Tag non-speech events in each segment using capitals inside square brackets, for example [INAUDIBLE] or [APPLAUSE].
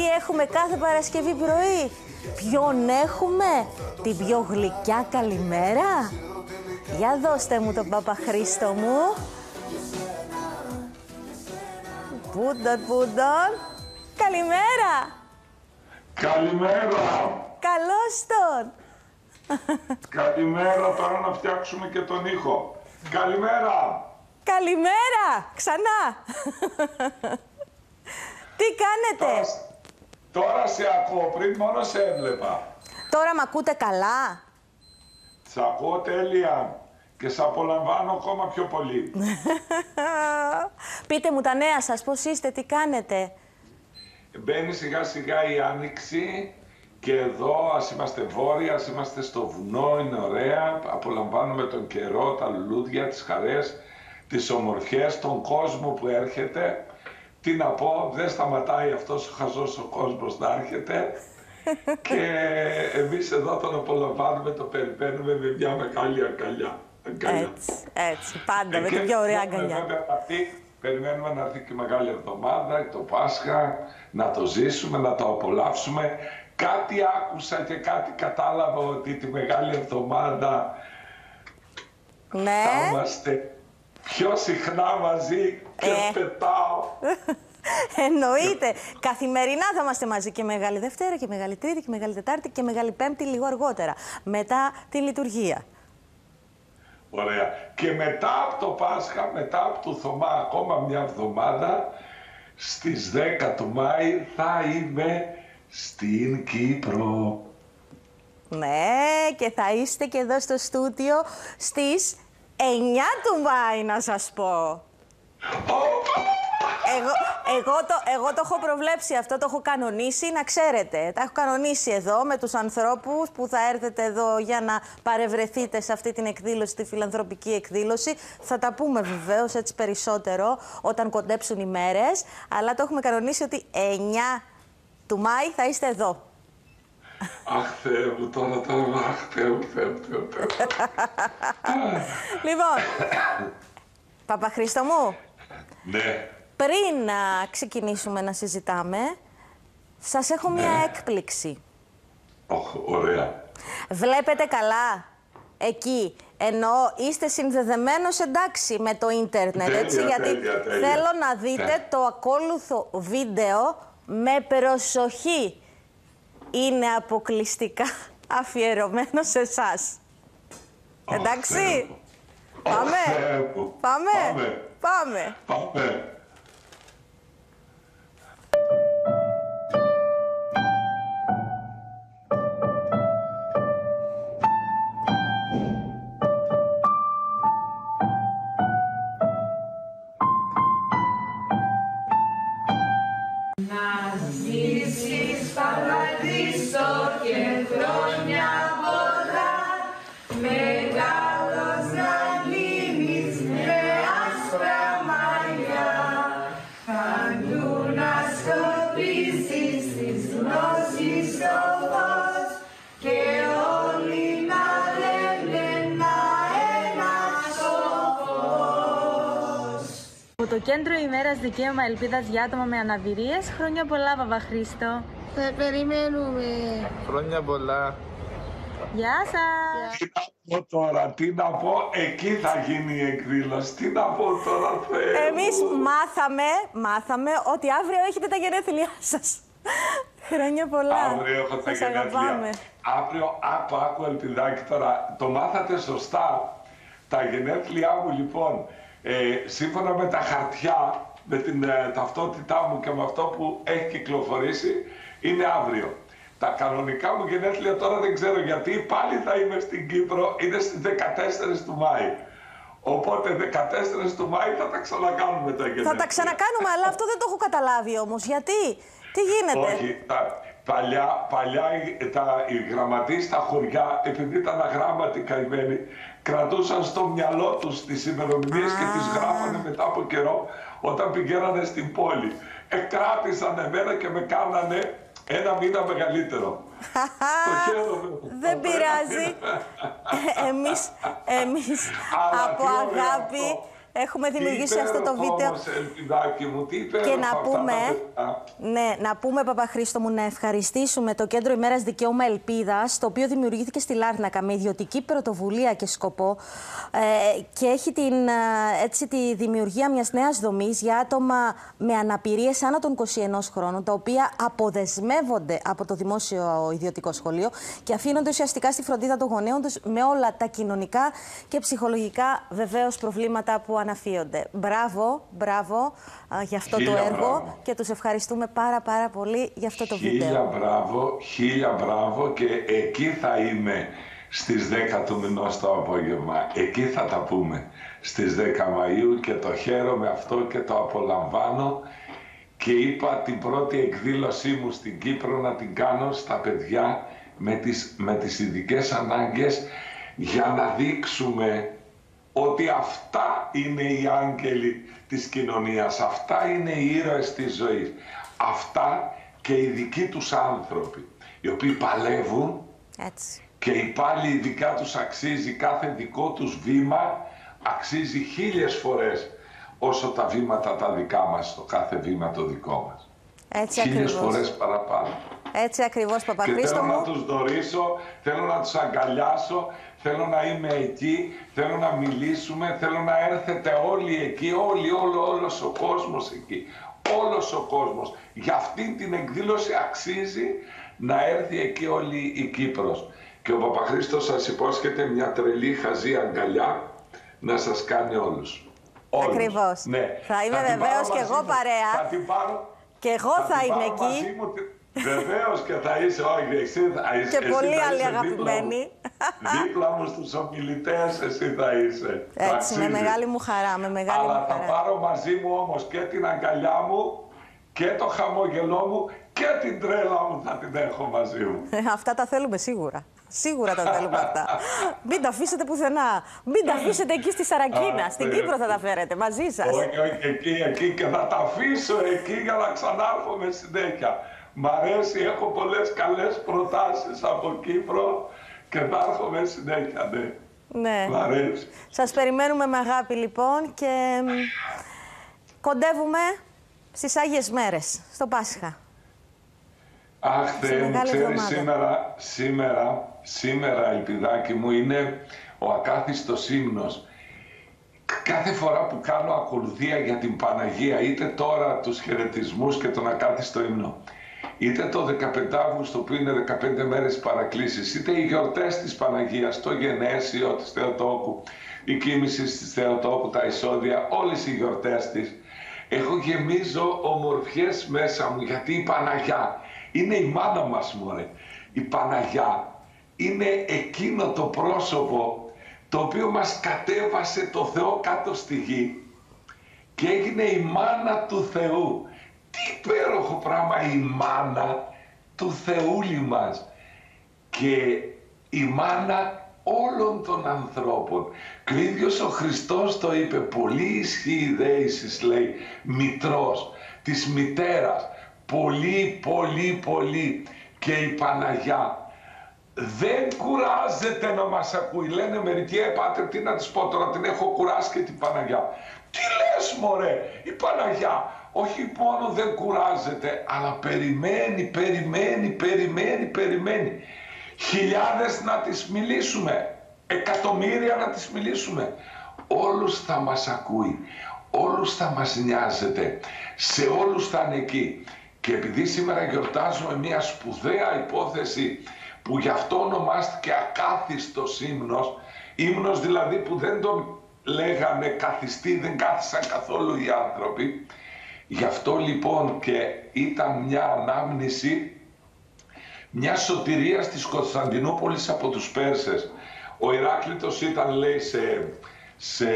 τι έχουμε κάθε Παρασκευή πρωί; Ποιον έχουμε, την πιο γλυκιά καλημέρα; Για δώστε μου τον Παπαχρήστο μου. Πούντον, πούντον. Καλημέρα. Καλημέρα! Καλώς τον. Καλημέρα, τώρα να φτιάξουμε και τον ήχο. Καλημέρα! Καλημέρα. Ξανά. τι κάνετε; Τώρα, τώρα σε ακούω, πριν μόνο σε έβλεπα. Τώρα μ' ακούτε καλά; Σε ακούω τέλεια και σε απολαμβάνω ακόμα πιο πολύ. [LAUGHS] Πείτε μου τα νέα σας, πώς είστε, τι κάνετε; Μπαίνει σιγά σιγά η άνοιξη και εδώ ας είμαστε βόρεια, ας είμαστε στο βουνό, είναι ωραία. Απολαμβάνουμε τον καιρό, τα λουλούδια, τις χαρές, τις ομορφιές, τον κόσμο που έρχεται. Τι να πω, δεν σταματάει αυτός ο χαζός ο κόσμος να έρχεται. [LAUGHS] και εμείς εδώ τον απολαμβάνουμε, το περιμένουμε με μια μεγάλη αγκαλιά. αγκαλιά. Έτσι, έτσι, πάντα με Και την πιο ωραία περιμένουμε αγκαλιά. βέβαια να έρθει- Περιμένουμε να έρθει και η Μεγάλη Εβδομάδα, το Πάσχα, να το ζήσουμε, να το απολαύσουμε. Κάτι άκουσα και κάτι κατάλαβα ότι τη Μεγάλη Εβδομάδα θα Ναι, είμαστε πιο συχνά μαζί και Ε. πετάω. [LAUGHS] εννοείται. Καθημερινά θα είμαστε μαζί και Μεγάλη Δευτέρα και Μεγάλη Τρίτη και Μεγάλη Τετάρτη και Μεγάλη Πέμπτη λίγο αργότερα. Μετά τη λειτουργία. Ωραία. Και μετά από το Πάσχα, μετά από το Θωμά, ακόμα μια εβδομάδα, στις 10 του Μάη θα είμαι στην Κύπρο. Ναι, και θα είστε και εδώ στο στούντιο στις 9 του Μάη, να σας πω. Εγώ, εγώ, το, εγώ το έχω προβλέψει αυτό, το έχω κανονίσει, να ξέρετε. Τα έχω κανονίσει εδώ με τους ανθρώπους που θα έρθετε εδώ για να παρευρεθείτε σε αυτή την εκδήλωση, τη φιλανθρωπική εκδήλωση. Θα τα πούμε βεβαίως έτσι περισσότερο όταν κοντέψουν οι μέρες, αλλά το έχουμε κανονίσει ότι 9 του Μάη θα είστε εδώ. Αχ, Θεέ μου, τώρα, τώρα, αχ, Θεέ μου, Θεέ μου, Θεέ μου, Θεέ μου. [LAUGHS] Λοιπόν, Παπαχρήστο μου, Ναι, πριν να ξεκινήσουμε να συζητάμε, σας έχω μία έκπληξη. Οχ, ωραία. Βλέπετε καλά; Εκεί, ενώ είστε συνδεδεμένος εντάξει με το ίντερνετ, Τέλεια, έτσι, γιατί τέλεια, τέλεια. θέλω να δείτε Ναι. το ακόλουθο βίντεο με προσοχή. Είναι αποκλειστικά [LAUGHS] αφιερωμένο σε εσάς. Αχ, Εντάξει. Θεέ μου. Αχ, Πάμε. Θεέ μου. Πάμε. Πάμε. Πάμε. Πάμε. Κέντρο ημέρας Δικαίωμα Ελπίδας για άτομα με αναπηρίες, χρόνια πολλά Παπαχρήστο. Θα περιμένουμε. Χρόνια πολλά. Γεια σας! Τι να πω τώρα, τι να πω, εκεί θα γίνει η εκδήλωση. Τι να πω τώρα, Θεέ Εμείς μου. μάθαμε, μάθαμε ότι αύριο έχετε τα γενέθλιά σας. Χρόνια πολλά. Αύριο έχω τα Σας αγαπάμε. γενέθλια. Αύριο, άκου, άκου, ελπιδάκι τώρα. Το μάθατε σωστά. Τα γενέθλιά μου, λοιπόν, ε, σύμφωνα με τα χαρτιά, με την ε, ταυτότητά μου και με αυτό που έχει κυκλοφορήσει, είναι αύριο. Τα κανονικά μου γενέθλια τώρα δεν ξέρω γιατί, πάλι θα είμαι στην Κύπρο, είναι στις 14 του Μάη. Οπότε 14 του Μάη θα τα ξανακάνουμε τα γενέθλια. Θα τα ξανακάνουμε, αλλά αυτό δεν το έχω καταλάβει όμως. Γιατί, τι γίνεται; Όχι, τα, παλιά, παλιά οι, τα, οι γραμματείς στα χωριά, επειδή ήταν αγράμματοι καημένοι, κρατούσαν στο μυαλό τους τις ημερομηνίες και τις γράφανε μετά από καιρό όταν πηγαίνανε στην πόλη. Εκράτησαν εμένα και με κάνανε ένα μήνα μεγαλύτερο. Το [LAUGHS] χαίρομαι. Δεν πειράζει. [LAUGHS] Ε, εμείς, εμείς Αλλά από τι ωραίο αγάπη αυτό. Έχουμε δημιουργήσει Τι αυτό το υπέροχο βίντεο. όμως, ελπιδάκι μου, τι υπέροχο Και να αυτά πούμε, τα παιδιά. ναι, να πούμε, Παπαχρήστο μου, να ευχαριστήσουμε το Κέντρο ημέρας Δικαίωμα Ελπίδας, το οποίο δημιουργήθηκε στη Λάρνακα με ιδιωτική πρωτοβουλία και σκοπό ε, και έχει την, ε, έτσι, τη δημιουργία μιας νέας δομής για άτομα με αναπηρίες άνω των 21 χρόνων, τα οποία αποδεσμεύονται από το δημόσιο ιδιωτικό σχολείο και αφήνονται ουσιαστικά στη φροντίδα των γονέων τους με όλα τα κοινωνικά και ψυχολογικά βεβαίως προβλήματα που αναφύονται. Μπράβο, μπράβο α, για αυτό Χίλια το έργο μπράβο. και τους ευχαριστούμε πάρα πάρα πολύ για αυτό το Χίλια βίντεο. μπράβο, χίλια μπράβο και εκεί θα είμαι στις 10 του μηνός το απόγευμα. Εκεί θα τα πούμε στις 10 Μαΐου και το χαίρομαι αυτό και το απολαμβάνω και είπα την πρώτη εκδήλωσή μου στην Κύπρο να την κάνω στα παιδιά με τις, με τις ειδικές ανάγκες για να δείξουμε ότι αυτά είναι οι άγγελοι της κοινωνίας, αυτά είναι οι ήρωες της ζωής. Αυτά και οι δικοί τους άνθρωποι, οι οποίοι παλεύουν Έτσι. και οι πάλι ειδικά τους αξίζει κάθε δικό τους βήμα, αξίζει χίλιες φορές όσο τα βήματα τα δικά μας, το κάθε βήμα το δικό μας. Έτσι Χίλιες ακριβώς. φορές παραπάνω. Έτσι ακριβώς, Και Παπαχρήστο θέλω να μου. τους δωρήσω, θέλω να τους αγκαλιάσω, θέλω να είμαι εκεί, θέλω να μιλήσουμε, θέλω να έρθετε όλοι εκεί, όλοι, όλο, όλος ο κόσμος εκεί. Όλος ο κόσμος. Για αυτήν την εκδήλωση αξίζει να έρθει εκεί όλη η Κύπρος. Και ο Παπαχρήστος σας υπόσχεται μια τρελή χαζή αγκαλιά να σας κάνει όλους. Όλους. Ακριβώς. Ναι. Θα είμαι την πάρω βεβαίως και μαζί εγώ μου. παρέα. Θα την πάρω Και εγώ θα, την είμαι πάρω μαζί εκεί μου τη- Βεβαίως και θα είσαι, όχι, εσύ θα είσαι. και εσύ πολλοί θα άλλοι είσαι δίπλα μου. αγαπημένοι. Δίπλα μου στους ομιλητές εσύ θα είσαι. Το Έτσι, με αξίζει. μεγάλη μου χαρά, με μεγάλη Αλλά μου θα χαρά. πάρω μαζί μου όμως και την αγκαλιά μου και το χαμόγελό μου και την τρέλα μου θα την έχω μαζί μου. Ε, Αυτά τα θέλουμε σίγουρα. Σίγουρα τα θέλουμε αυτά. Μην τα αφήσετε πουθενά. Μην τα αφήσετε εκεί στη Σαρακίνα. Α, Στην ναι. Κύπρο θα τα φέρετε μαζί σας. όχι, όχι, εκεί, εκεί και θα τα αφήσω εκεί για να ξανάρχομαι συνέχεια. Μ' αρέσει, έχω πολλές καλές προτάσεις από Κύπρο και θα έρχομαι συνέχεια, ναι. Ναι. Μ' αρέσει. Σας περιμένουμε με αγάπη λοιπόν και μ, κοντεύουμε στις Άγιες Μέρες, στο Πάσχα. Αχ, Σε Θεέ μου, μεγάλη ξέρεις, εβδομάδα. σήμερα, σήμερα, σήμερα, ελπιδάκι μου, είναι ο ακάθιστος ύμνος. Κάθε φορά που κάνω ακολουθία για την Παναγία, είτε τώρα τους χαιρετισμούς και τον ακάθιστο ύμνο, είτε το 15 Αύγουστο που είναι 15 μέρες παρακλήσεις, είτε οι γιορτές της Παναγίας, το Γενέσιο της Θεοτόκου, η κοίμηση της Θεοτόκου, τα εισόδια, όλες οι γιορτές της, έχω γεμίζω ομορφιές μέσα μου, γιατί η Παναγιά είναι η μάνα μας μωρέ. Η Παναγιά είναι εκείνο το πρόσωπο το οποίο μας κατέβασε το Θεό κάτω στη γη και έγινε η μάνα του Θεού. Τι υπέροχο πράγμα η μάνα του Θεούλη μας και η μάνα όλων των ανθρώπων. Και ο ίδιος ο Χριστός το είπε, πολύ ισχύει η δέησης λέει, μητρός, της μητέρας. Πολύ, πολύ, πολύ. Και η Παναγιά δεν κουράζεται να μας ακούει. Λένε μερικοί, ε, πάτε, τι να της πω τώρα, την έχω κουράσει και την Παναγιά. Τι λες μωρέ, η Παναγιά. Όχι μόνο δεν κουράζεται, αλλά περιμένει, περιμένει, περιμένει, περιμένει. Χιλιάδες να τις μιλήσουμε, εκατομμύρια να τις μιλήσουμε. Όλους θα μας ακούει, όλους θα μας νοιάζεται, σε όλους θα είναι εκεί. Και επειδή σήμερα γιορτάζουμε μια σπουδαία υπόθεση που γι' αυτό ονομάστηκε ακάθιστος ύμνος, ύμνος δηλαδή που δεν τον λέγανε καθιστή, δεν κάθισαν καθόλου οι άνθρωποι. Γι' αυτό λοιπόν και ήταν μια ανάμνηση μια σωτηρία της Κωνσταντινούπολης από τους Πέρσες. Ο Ηράκλειτος ήταν λέει σε, σε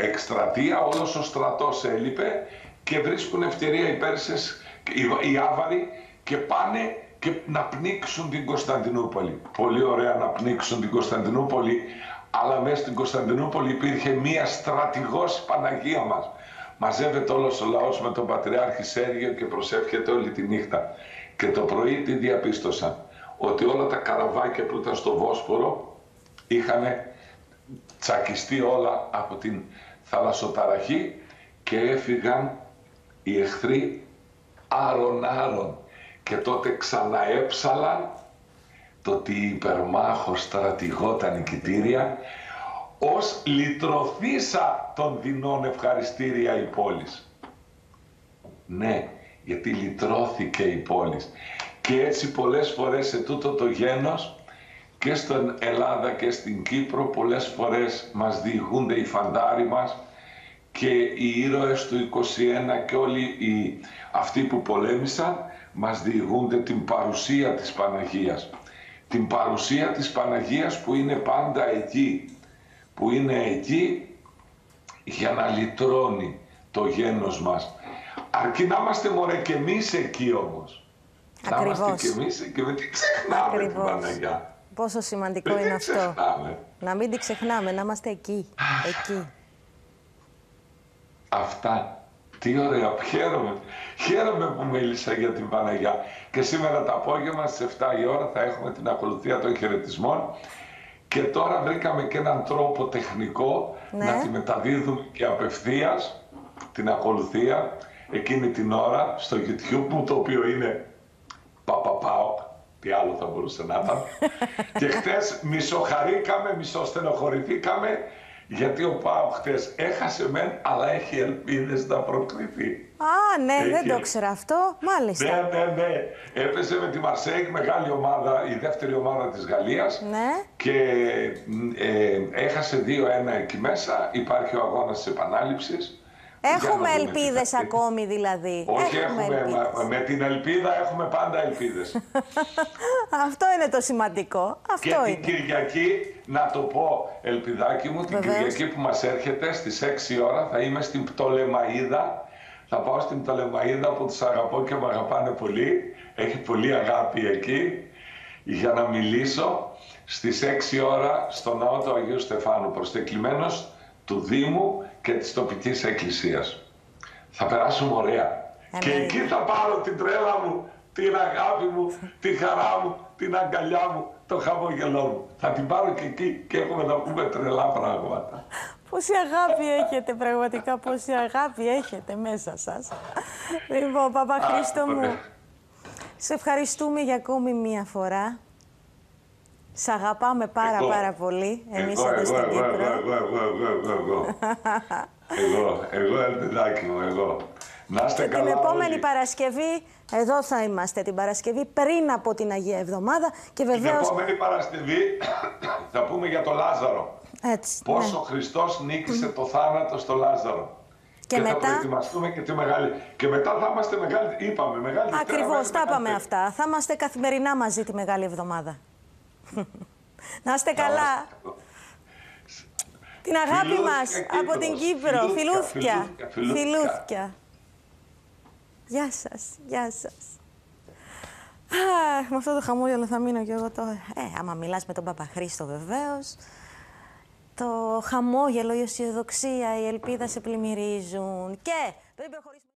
εκστρατεία, όλος ο στρατός έλειπε και βρίσκουν ευκαιρία οι Πέρσες, οι, οι Άβαροι και πάνε και να πνίξουν την Κωνσταντινούπολη. Πολύ ωραία να πνίξουν την Κωνσταντινούπολη, αλλά μέσα στην Κωνσταντινούπολη υπήρχε μία στρατηγός η Παναγία μας. Μαζεύεται όλος ο λαός με τον Πατριάρχη Σέργιο και προσεύχεται όλη τη νύχτα. Και το πρωί τι διαπίστωσαν, ότι όλα τα καραβάκια που ήταν στο Βόσπορο είχαν τσακιστεί όλα από την θαλασσοταραχή και έφυγαν οι εχθροί άρον-άρον και τότε ξαναέψαλαν το ότι υπερμάχος στρατηγό τα νικητήρια ως λυτρωθήσα των δεινών ευχαριστήρια η πόλης. Ναι, γιατί λυτρώθηκε η πόλης. Και έτσι πολλές φορές σε τούτο το γένος και στην Ελλάδα και στην Κύπρο πολλές φορές μας διηγούνται οι φαντάροι μας και οι ήρωες του 21 και όλοι οι, αυτοί που πολέμησαν μας διηγούνται την παρουσία της Παναγίας. Την παρουσία της Παναγίας που είναι πάντα εκεί. Που είναι εκεί για να λυτρώνει το γένος μας. Αρκεί να είμαστε μωρέ και εμείς εκεί όμως. Ακριβώς. Να είμαστε και εμείς εκεί. Δεν την ξεχνάμε την Ακριβώς. Παναγιά. Πόσο σημαντικό Δεν είναι την αυτό. ξεχνάμε. Να μην την ξεχνάμε, να είμαστε εκεί. Εκεί. Αυτά. Τι ωραία, χαίρομαι. Χαίρομαι που μίλησα για την Παναγιά. Και σήμερα το απόγευμα στις 7 η ώρα θα έχουμε την ακολουθία των χαιρετισμών. Και τώρα βρήκαμε και έναν τρόπο τεχνικό Ναι. να τη μεταδίδουμε και απευθείας την ακολουθία εκείνη την ώρα στο YouTube μου το οποίο είναι Παπαπάο. Τι άλλο θα μπορούσε να ήταν. [LAUGHS] και χτες μισοχαρήκαμε, μισοστενοχωρηθήκαμε γιατί ο Πάο χτες έχασε μεν αλλά έχει ελπίδες να προκριθεί. Α, ναι, δεν Εκεί. το ήξερα αυτό. Μάλιστα. Ναι, ναι, ναι. Έπαιζε με τη Μαρσέικ, μεγάλη ομάδα, η δεύτερη ομάδα της Γαλλίας. Ναι. Και ε, έχασε 2-1 εκεί μέσα. Υπάρχει ο αγώνας της επανάληψης. Για να Έχουμε δούμε τι ελπίδες θα γίνει. ακόμη δηλαδή. Όχι, έχουμε, ελπίδες. μα- με την ελπίδα έχουμε πάντα ελπίδες. [LAUGHS] Αυτό είναι το σημαντικό. και Αυτό την είναι. Κυριακή, να το πω, ελπιδάκι μου, την Βεβαίως. Κυριακή που μας έρχεται στις 6 ώρα θα είμαι στην Πτολεμαΐδα. Θα πάω στην Πτολεμαΐδα που τους αγαπώ και με αγαπάνε πολύ. Έχει πολύ αγάπη εκεί. Για να μιλήσω στις 6 ώρα στο ναό του Αγίου Στεφάνου, προσκεκλημένος του Δήμου και της τοπικής εκκλησίας. Θα περάσουμε ωραία. Και Εννοείται. εκεί θα πάρω την τρέλα μου, την αγάπη μου, τη χαρά μου, την αγκαλιά μου, το χαμόγελό μου. Θα την πάρω και εκεί και έχουμε να πούμε τρελά πράγματα. Πόση αγάπη έχετε, πραγματικά πόση αγάπη έχετε μέσα σας. Λοιπόν, Παπαχρήστο μου, ωραία. σε ευχαριστούμε για ακόμη μία φορά. Σ' αγαπάμε πάρα Εγώ. πάρα πολύ, εμείς εγώ, εδώ εγώ, στην εγώ, Κύπρο. εγώ, εγώ, εγώ, εγώ, εγώ. Εγώ, εγώ, ελπιδάκι μου, εγώ. Να είστε Και την καλά επόμενη όλοι. Παρασκευή, εδώ θα είμαστε την Παρασκευή, πριν από την Αγία Εβδομάδα και Την βεβαίως... επόμενη Παρασκευή θα πούμε για το Λάζαρο. Έτσι, Πώς ναι. ο Χριστός νίκησε το θάνατο στο Λάζαρο. Και θα μετά; προετοιμαστούμε και τη μεγάλη. Και μετά θα είμαστε μεγάλη. Είπαμε, μεγάλη. Δευτέρα Ακριβώς, μέχρι τα είπαμε Μεγάλη αυτά. Θα είμαστε καθημερινά μαζί τη Μεγάλη Εβδομάδα. Να είστε καλά. Την αγάπη Φιλούθια, μας από την Κύπρος. Κύπρο. Φιλούθια, Φιλούθια. φιλούθια, φιλούθια. Φιλούθια. Γεια σας, γεια σας. Αχ, με αυτό το χαμόγελο θα μείνω κι εγώ τώρα. Ε, άμα μιλάς με τον Παπαχρήστο βεβαίως, το χαμόγελο, η αισιοδοξία, η ελπίδα σε πλημμυρίζουν. Και πριν προχωρήσουμε...